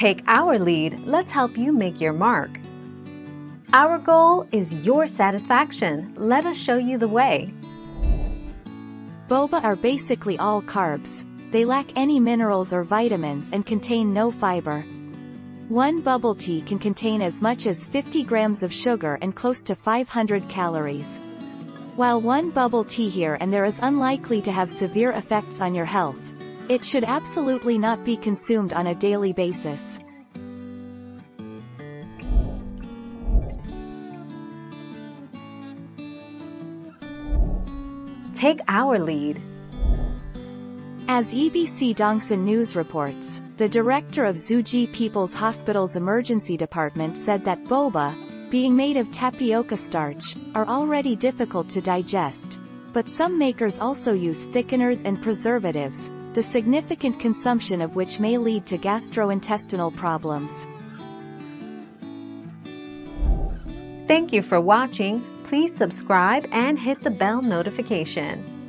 Take our lead, let's help you make your mark. Our goal is your satisfaction. Let us show you the way. Boba are basically all carbs. They lack any minerals or vitamins and contain no fiber. One bubble tea can contain as much as 50 grams of sugar and close to 500 calories. While one bubble tea here and there is unlikely to have severe effects on your health, it should absolutely not be consumed on a daily basis. Take our lead. As EBC Dongsen News reports, the director of Zhuji People's Hospital's emergency department said that boba, being made of tapioca starch, are already difficult to digest. But some makers also use thickeners and preservatives, the significant consumption of which may lead to gastrointestinal problems. Thank you for watching. Please subscribe and hit the bell notification.